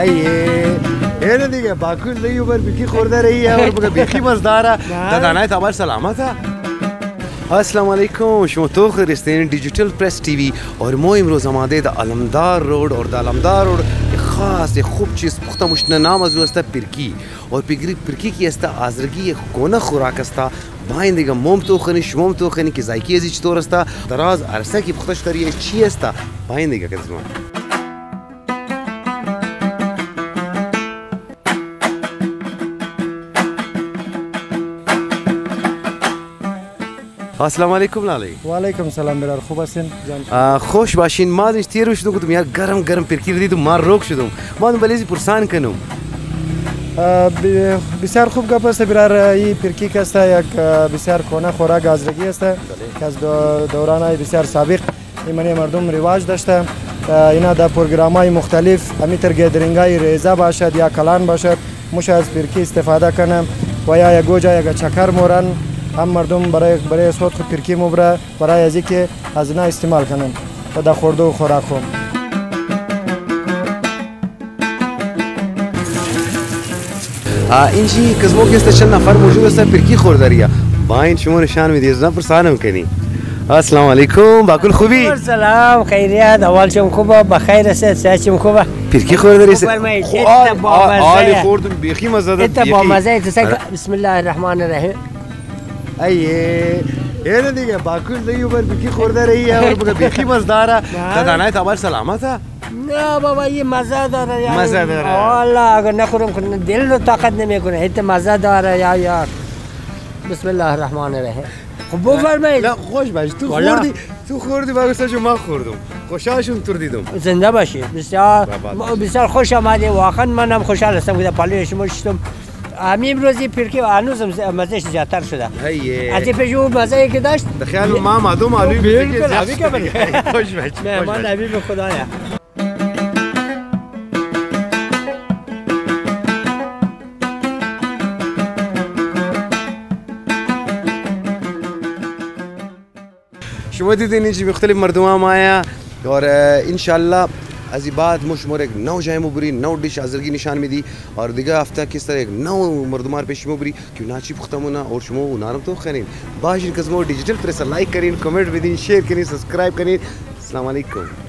اینه دیگه باکول دیگه بر بیکی خورده رهی اور بگه بیخی مزداره دادانای تابر سلامت السلام علیکم شما تو خریستین دیجیتل پرس تی اور ما امروز آماده در علمدار رود اور در علمدار رود خاص خوب چیز پخته مشتنه نام از است پرکی۔ اور پرکی پرکی کی است آزرگی یک گونه خوراک است باین دیگه موم تو خنی شموم تو خنی که زایکی ازی چطور است دراز عرصه کی پخته شتری چی است باین دیگه کدوم السلام علیکم لالی و علیکم سلام برار خوب هستین جان خوش باشین ما از تیر شدم گفتم یار گرم گرم پرکی دیدم ما روک شدم ما بلیزی پرسان کنم بسیار خوب گپ است برار این پرکیک است یک بسیار کنه خوراک گازرگی است که از دوران بسیار سابق ایمانی مردم رواج داشته اینا در پروگرام های مختلف همیتر گیدرینگ های ریزه باشد یا کلان باشد موش از پرکی استفاده کنم و یا یک گوجه یک چکر مورن هم مردم برای برای خود خود پرکی مبره برای از که از اینا استعمال کنن. و در خورده و خوراک خون اینجی کزمو که است چند نفر موجود است پرکی خورداریا با این شما نشان می‌دید زن پرسانم کنی السلام علیکم. باکل خوبی؟ سلام خیریت. اول شم خوبه؟ بخیر است ساعتم خوبه؟ پرکی خورداری است فرمایید انت با آلی خوردم. بیخی مزه انت با مزه. بسم الله الرحمن الرحیم. ایه اینه دیگه باکل دیگه بر بیخی خورده رهی اور بگه بیخی مزداره تابر سلامت نه بابا این مزه داره یار مزه داره. والا اگر نخورم کنه دل رو طاقت نمی‌کنه ایت مزه داره یا یار بسم الله الرحمن الرحیم خب بفرمایید لا خوش باش تو. خوردی تو خوردی گفتم ما خوردم خوشحال شدم تو دیدم زنده باشی بسیار. بسیار خوش آمدی واقعا منم خوشحال هستم که در پالوی شما شدم همین روزی پیرکی هنوزم مزهش زیادتر شده از این پیش اون مزهی که داشت در خیال ما مردم آلوی حبیب که بله. خوش باش مهمان حبیب خدایا شما دیدین اینجا مختلف مردم هم آیا اور انشالله از این بعد ما شما را یک نو جای مبری نو دیش ازرگی نشان میدی. اور دیگه هفته کس طرح یک نو مردم پیش مبری که ناچی پختمونا اور شما اونارم تو خرین باشین که ما دیجیتل پرس لایک کرین کامنت بدین شیر کرین سبسکرایب کرین السلام علیکم